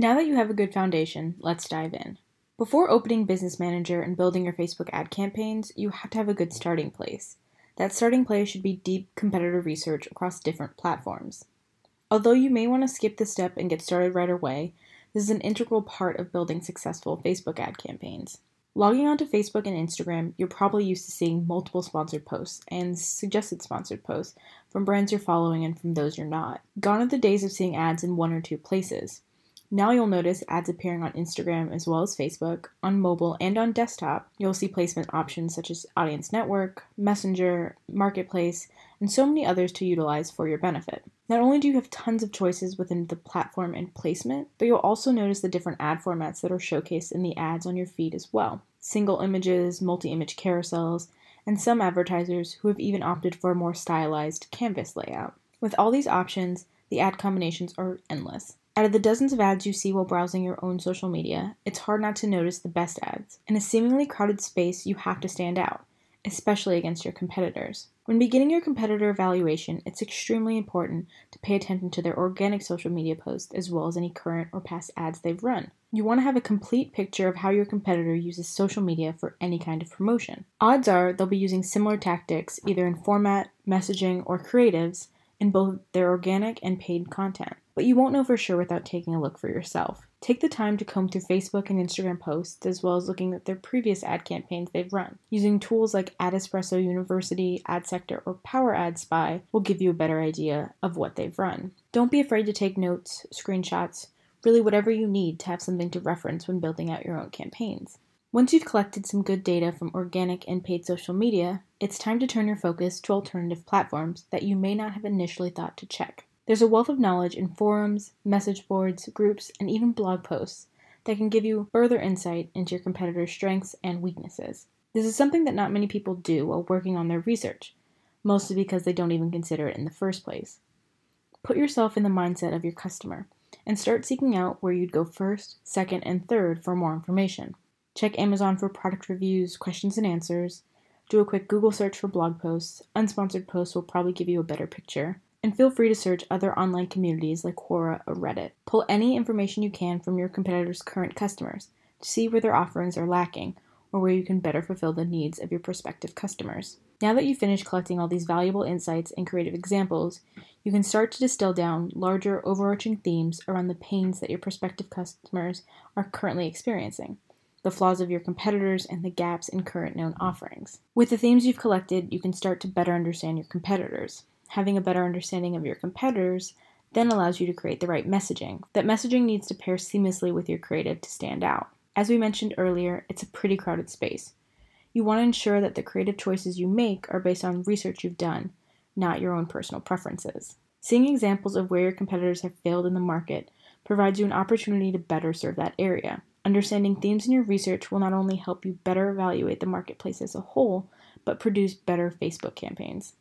Now that you have a good foundation, let's dive in. Before opening Business Manager and building your Facebook ad campaigns, you have to have a good starting place. That starting place should be deep competitor research across different platforms. Although you may want to skip this step and get started right away, this is an integral part of building successful Facebook ad campaigns. Logging onto Facebook and Instagram, you're probably used to seeing multiple sponsored posts and suggested sponsored posts from brands you're following and from those you're not. Gone are the days of seeing ads in one or two places. Now you'll notice ads appearing on Instagram as well as Facebook, on mobile, and on desktop. You'll see placement options such as Audience Network, Messenger, Marketplace, and so many others to utilize for your benefit. Not only do you have tons of choices within the platform and placement, but you'll also notice the different ad formats that are showcased in the ads on your feed as well single images, multi image carousels, and some advertisers who have even opted for a more stylized canvas layout. With all these options, the ad combinations are endless. Out of the dozens of ads you see while browsing your own social media, it's hard not to notice the best ads. In a seemingly crowded space, you have to stand out, especially against your competitors. When beginning your competitor evaluation, it's extremely important to pay attention to their organic social media posts as well as any current or past ads they've run. You want to have a complete picture of how your competitor uses social media for any kind of promotion. Odds are they'll be using similar tactics either in format, messaging, or creatives in both their organic and paid content but you won't know for sure without taking a look for yourself. Take the time to comb through Facebook and Instagram posts as well as looking at their previous ad campaigns they've run. Using tools like Ad Espresso University, AdSector, or Power Ad Spy will give you a better idea of what they've run. Don't be afraid to take notes, screenshots, really whatever you need to have something to reference when building out your own campaigns. Once you've collected some good data from organic and paid social media, it's time to turn your focus to alternative platforms that you may not have initially thought to check. There's a wealth of knowledge in forums, message boards, groups, and even blog posts that can give you further insight into your competitors' strengths and weaknesses. This is something that not many people do while working on their research, mostly because they don't even consider it in the first place. Put yourself in the mindset of your customer and start seeking out where you'd go first, second, and third for more information. Check Amazon for product reviews, questions and answers. Do a quick Google search for blog posts. Unsponsored posts will probably give you a better picture and feel free to search other online communities like Quora or Reddit. Pull any information you can from your competitors' current customers to see where their offerings are lacking or where you can better fulfill the needs of your prospective customers. Now that you've finished collecting all these valuable insights and creative examples, you can start to distill down larger overarching themes around the pains that your prospective customers are currently experiencing, the flaws of your competitors, and the gaps in current known offerings. With the themes you've collected, you can start to better understand your competitors having a better understanding of your competitors then allows you to create the right messaging. That messaging needs to pair seamlessly with your creative to stand out. As we mentioned earlier, it's a pretty crowded space. You want to ensure that the creative choices you make are based on research you've done, not your own personal preferences. Seeing examples of where your competitors have failed in the market provides you an opportunity to better serve that area. Understanding themes in your research will not only help you better evaluate the marketplace as a whole, but produce better Facebook campaigns.